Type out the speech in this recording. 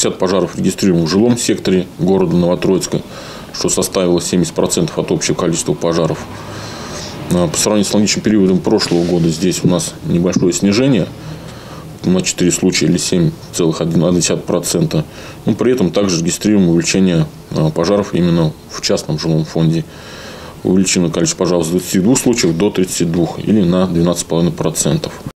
60 пожаров регистрируем в жилом секторе города Новотроицка, что составило 70% от общего количества пожаров. А, по сравнению с аналогичным периодом прошлого года здесь у нас небольшое снижение на 4 случая или 7,1%. Но при этом также регистрируем увеличение а, пожаров именно в частном жилом фонде. Увеличено количество пожаров с 22 случаев до 32 или на 12,5%.